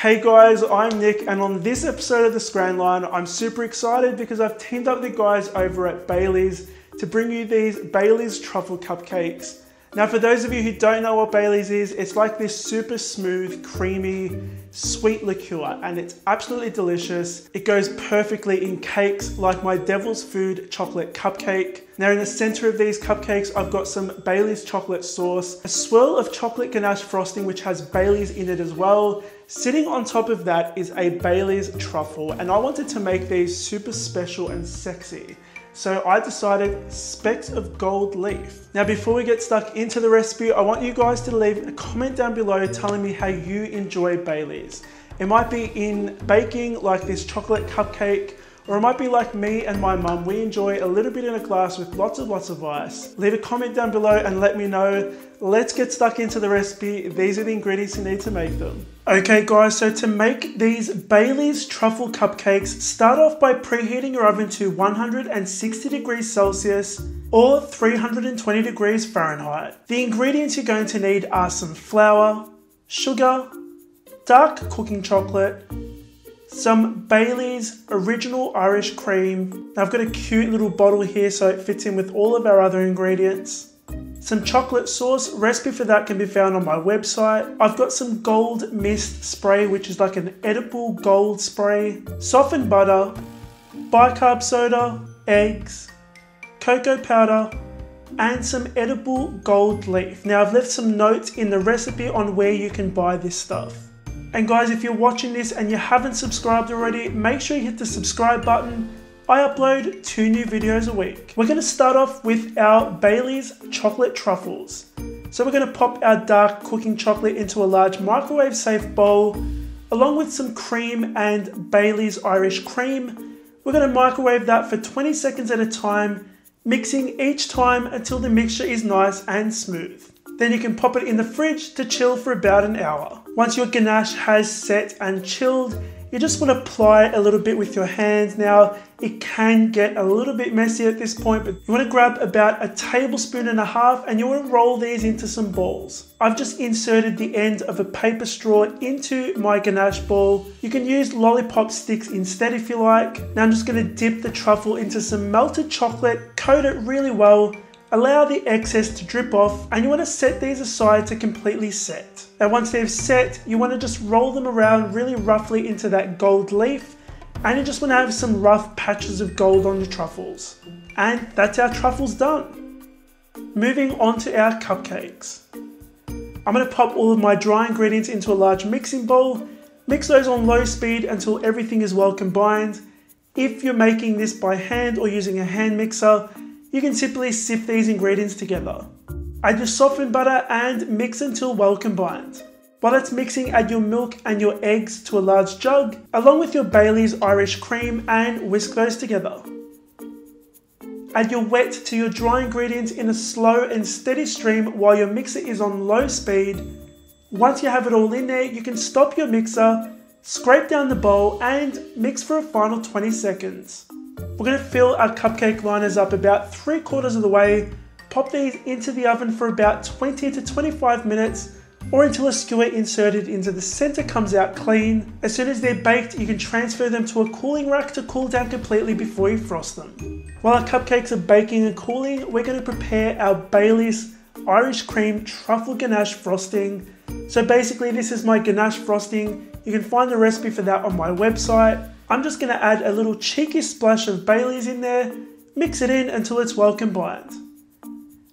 Hey guys, I'm Nick, and on this episode of the Scran Line, I'm super excited because I've teamed up with the guys over at Bailey's to bring you these Bailey's Truffle Cupcakes. Now, for those of you who don't know what Bailey's is, it's like this super smooth, creamy, sweet liqueur, and it's absolutely delicious. It goes perfectly in cakes like my Devil's Food chocolate cupcake. Now, in the center of these cupcakes, I've got some Bailey's chocolate sauce, a swirl of chocolate ganache frosting, which has Bailey's in it as well. Sitting on top of that is a Bailey's truffle, and I wanted to make these super special and sexy. So I decided specks of gold leaf. Now before we get stuck into the recipe, I want you guys to leave a comment down below telling me how you enjoy Bailey's. It might be in baking like this chocolate cupcake, or it might be like me and my mum, we enjoy a little bit in a glass with lots and lots of ice. Leave a comment down below and let me know. Let's get stuck into the recipe. These are the ingredients you need to make them. Okay guys, so to make these Bailey's truffle cupcakes, start off by preheating your oven to 160 degrees Celsius or 320 degrees Fahrenheit. The ingredients you're going to need are some flour, sugar, dark cooking chocolate, some Bailey's original Irish cream. Now I've got a cute little bottle here so it fits in with all of our other ingredients. Some chocolate sauce, recipe for that can be found on my website. I've got some gold mist spray, which is like an edible gold spray, softened butter, bicarb soda, eggs, cocoa powder, and some edible gold leaf. Now I've left some notes in the recipe on where you can buy this stuff. And guys, if you're watching this and you haven't subscribed already, make sure you hit the subscribe button I upload two new videos a week. We're gonna start off with our Bailey's chocolate truffles. So we're gonna pop our dark cooking chocolate into a large microwave safe bowl, along with some cream and Bailey's Irish cream. We're gonna microwave that for 20 seconds at a time, mixing each time until the mixture is nice and smooth. Then you can pop it in the fridge to chill for about an hour. Once your ganache has set and chilled, you just want to apply a little bit with your hands. Now, it can get a little bit messy at this point, but you want to grab about a tablespoon and a half and you want to roll these into some balls. I've just inserted the end of a paper straw into my ganache ball. You can use lollipop sticks instead if you like. Now I'm just going to dip the truffle into some melted chocolate, coat it really well, Allow the excess to drip off and you want to set these aside to completely set. Now once they've set, you want to just roll them around really roughly into that gold leaf and you just want to have some rough patches of gold on your truffles. And that's our truffles done. Moving on to our cupcakes. I'm going to pop all of my dry ingredients into a large mixing bowl, mix those on low speed until everything is well combined. If you're making this by hand or using a hand mixer, you can simply sift these ingredients together. Add your softened butter and mix until well combined. While it's mixing, add your milk and your eggs to a large jug, along with your Bailey's Irish cream and whisk those together. Add your wet to your dry ingredients in a slow and steady stream while your mixer is on low speed. Once you have it all in there, you can stop your mixer, scrape down the bowl and mix for a final 20 seconds. We're to fill our cupcake liners up about three quarters of the way, pop these into the oven for about 20 to 25 minutes or until a skewer inserted into the center comes out clean. As soon as they're baked, you can transfer them to a cooling rack to cool down completely before you frost them. While our cupcakes are baking and cooling, we're going to prepare our Bailey's Irish cream truffle ganache frosting. So basically this is my ganache frosting. You can find the recipe for that on my website. I'm just going to add a little cheeky splash of Bailey's in there, mix it in until it's well combined.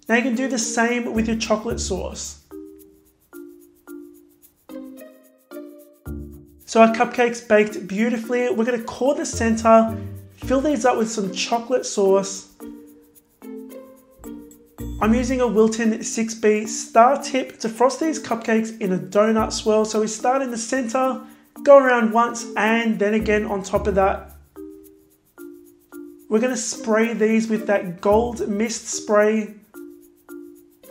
Now you can do the same with your chocolate sauce. So our cupcakes baked beautifully. We're going to core the center, fill these up with some chocolate sauce. I'm using a Wilton 6B star tip to frost these cupcakes in a donut swirl. So we start in the center, Go around once and then again on top of that. We're going to spray these with that gold mist spray.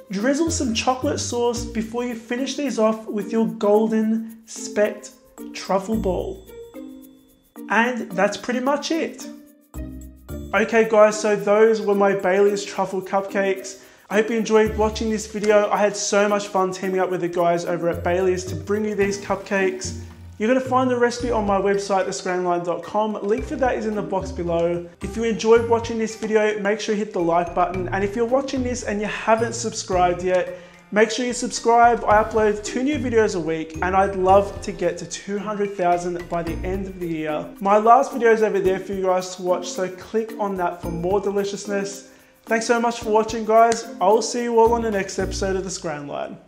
Drizzle some chocolate sauce before you finish these off with your golden specked truffle ball. And that's pretty much it. Okay guys, so those were my Bailey's truffle cupcakes. I hope you enjoyed watching this video. I had so much fun teaming up with the guys over at Bailey's to bring you these cupcakes. You're going to find the recipe on my website, thescranline.com. Link for that is in the box below. If you enjoyed watching this video, make sure you hit the like button. And if you're watching this and you haven't subscribed yet, Make sure you subscribe. I upload two new videos a week and I'd love to get to 200,000 by the end of the year. My last video is over there for you guys to watch, so click on that for more deliciousness. Thanks so much for watching guys. I'll see you all on the next episode of The Scran Line.